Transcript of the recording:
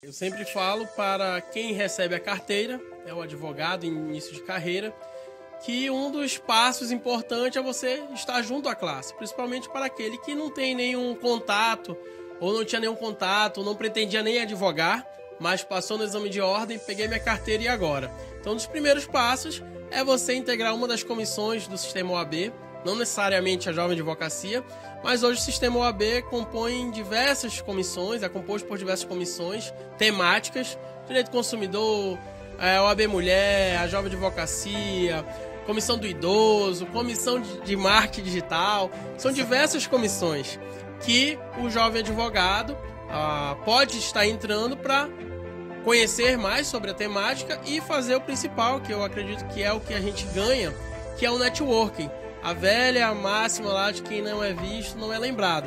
Eu sempre falo para quem recebe a carteira, é o advogado em início de carreira, que um dos passos importantes é você estar junto à classe, principalmente para aquele que não tem nenhum contato, ou não tinha nenhum contato, ou não pretendia nem advogar, mas passou no exame de ordem, peguei minha carteira e agora. Então, um dos primeiros passos é você integrar uma das comissões do sistema OAB, não necessariamente a jovem advocacia, mas hoje o sistema OAB compõe diversas comissões, é composto por diversas comissões temáticas, direito do consumidor, é, OAB Mulher, a jovem advocacia, comissão do idoso, comissão de marketing digital, são diversas comissões que o jovem advogado ah, pode estar entrando para conhecer mais sobre a temática e fazer o principal, que eu acredito que é o que a gente ganha, que é o networking. A velha máxima lá de quem não é visto não é lembrado.